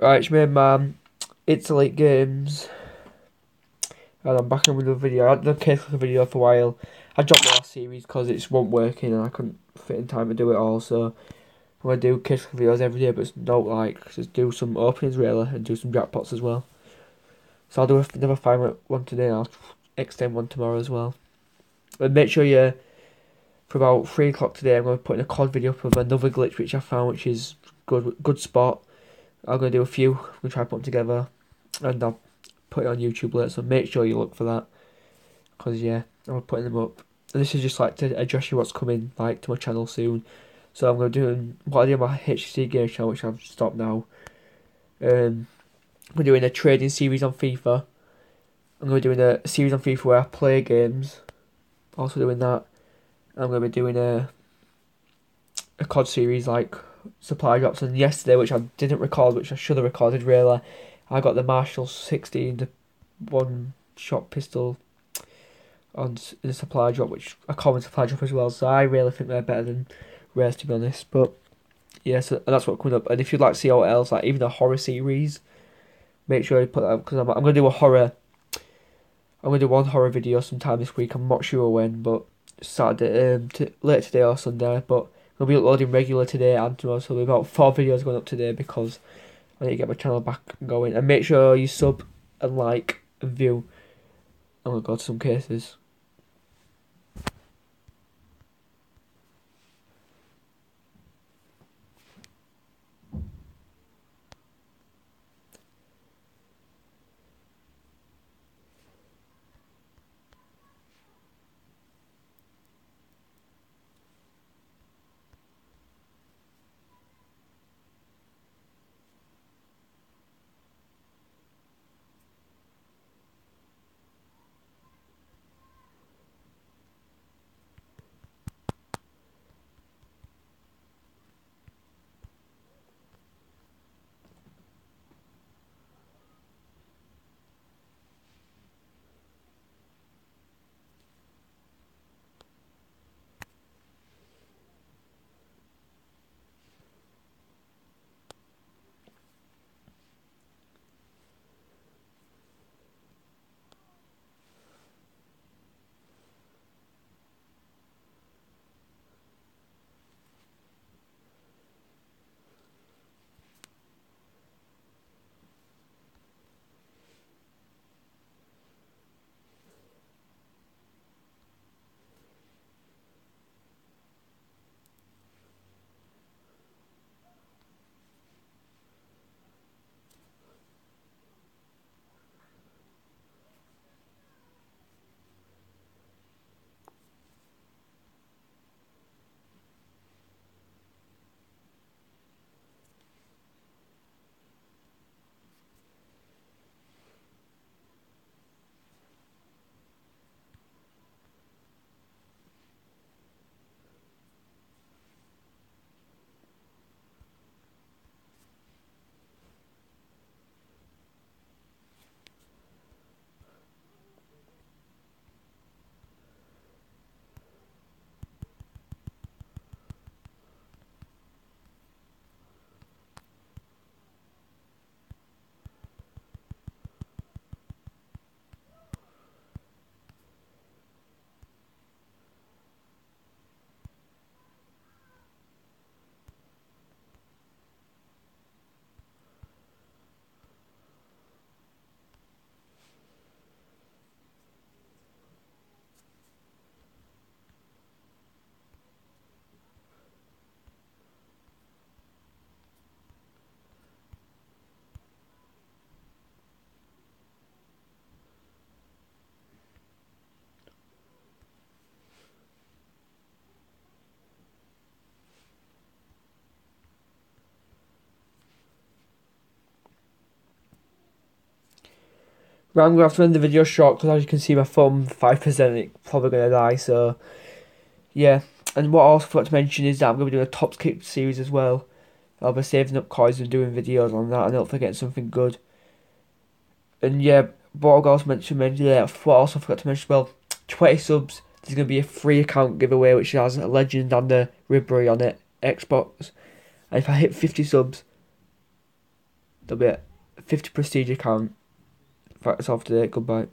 Right, it's me man. It's Elite Games. And I'm back in with another video. I hadn't done a video for a while. I dropped the last series because it just wasn't working and I couldn't fit in time to do it all. So I'm going to do case videos every day, but don't like just do some openings really and do some jackpots as well. So I'll do another five minute one today. and I'll extend one tomorrow as well. But make sure you for about three o'clock today. I'm going to put in a COD video up of another glitch which I found, which is good good spot. I'm going to do a few. I'm going to try to put them together. And I'll put it on YouTube later. So make sure you look for that. Because, yeah, I'm putting them up. And this is just like to address you what's coming like to my channel soon. So I'm going to do what I do on my HC game channel, which I've stopped now. Um, we're doing a trading series on FIFA. I'm going to be doing a series on FIFA where I play games. Also doing that. I'm going to be doing a a COD series like supply drops. And yesterday, which I didn't record, which I should have recorded really, I got the Marshal 16, the one shot pistol on the supply drop, which a common supply drop as well. So I really think they're better than rares to be honest. But yeah, so that's what coming up. And if you'd like to see what else, like even a horror series, make sure you put that up because I'm, I'm gonna do a horror. I'm gonna do one horror video sometime this week. I'm not sure when, but Saturday, um, to, later today or Sunday. But I'll be uploading regular today and tomorrow, so there'll be about four videos going up today because I need to get my channel back going. And make sure you sub and like and view. Oh my god, some cases. But I'm going to have to end the video short because as you can see my thumb, 5% it's probably going to die. So, yeah. And what I also forgot to mention is that I'm going to be doing a Top Kick series as well. I'll be saving up coins and doing videos on that and hopefully getting something good. And yeah, what I also mentioned, mention, yeah, what I also forgot to mention, as well, 20 subs, there's going to be a free account giveaway which has a legend and a Ribery on it, Xbox. And if I hit 50 subs, There'll be a 50 prestige account. That's off today. Goodbye.